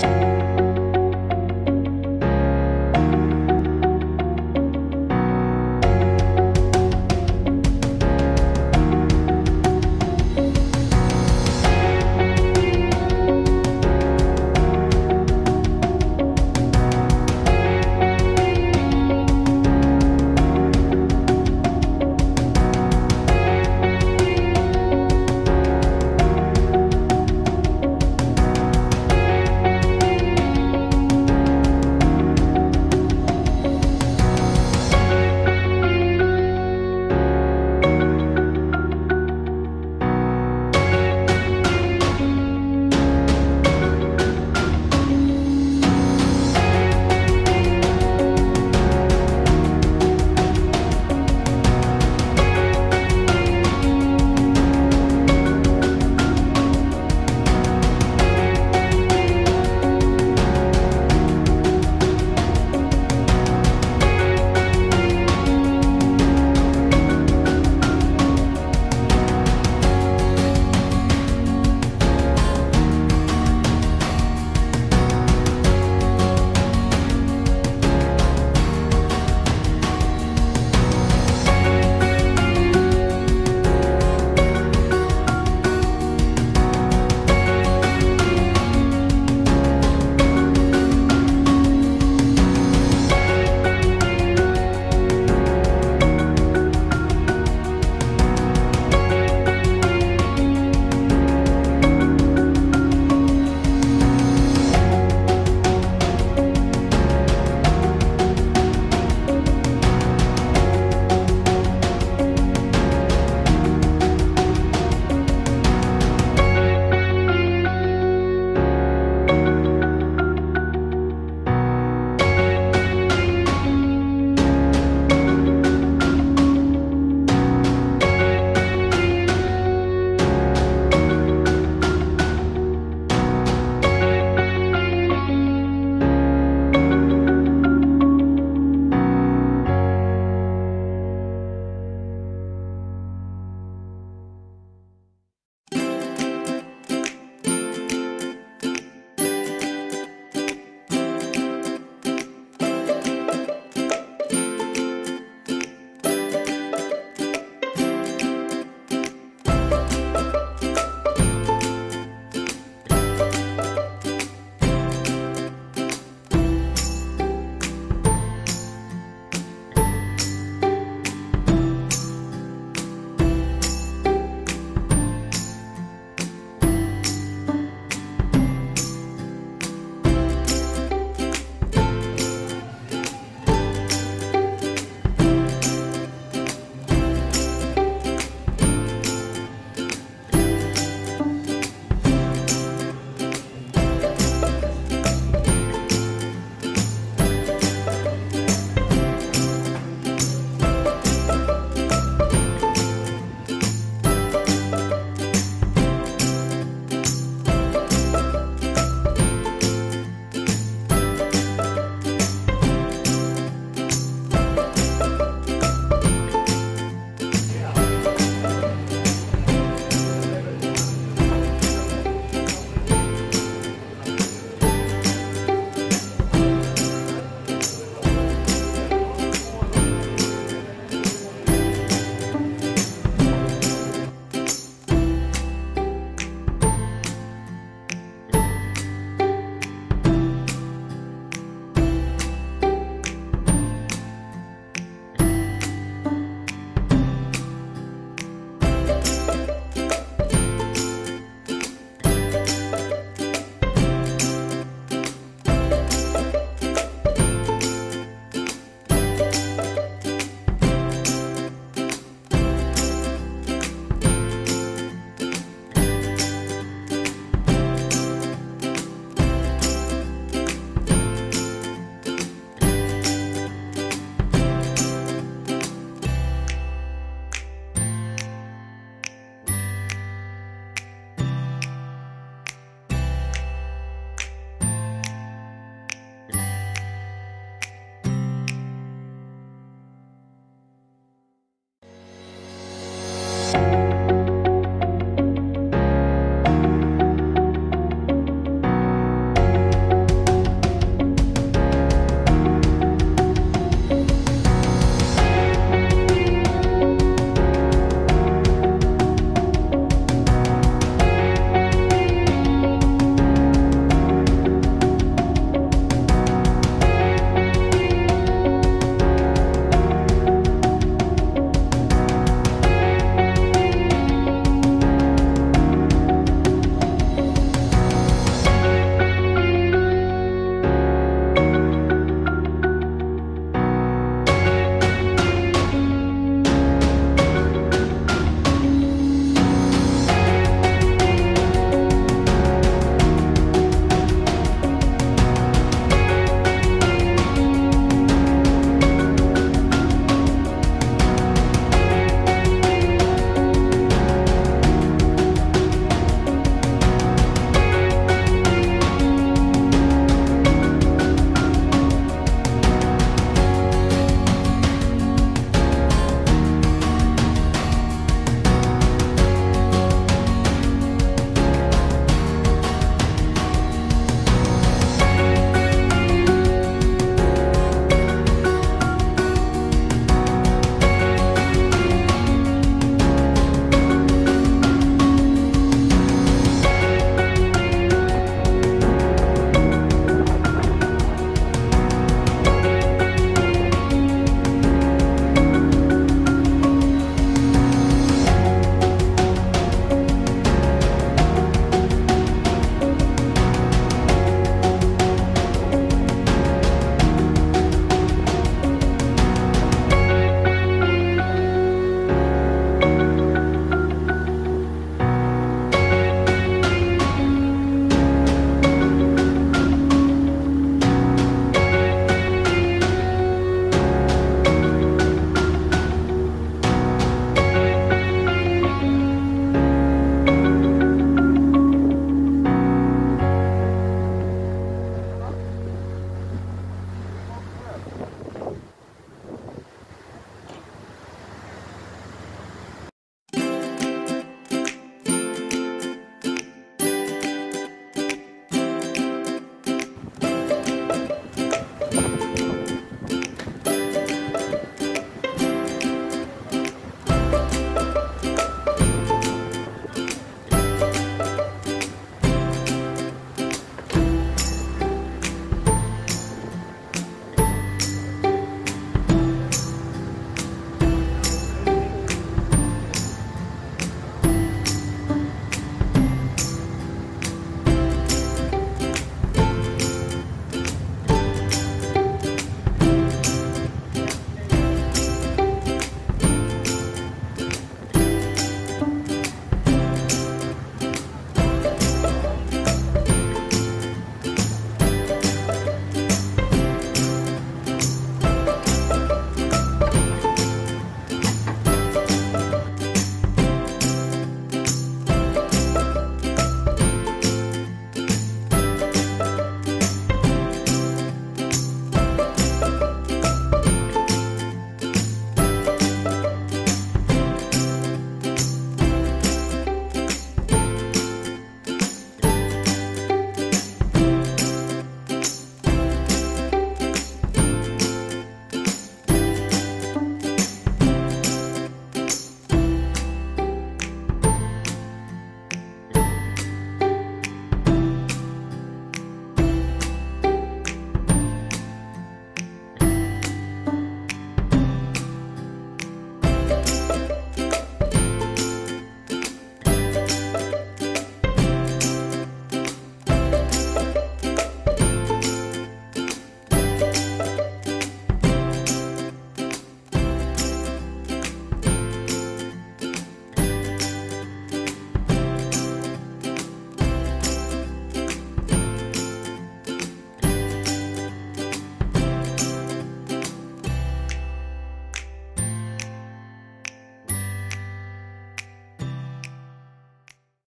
Bye.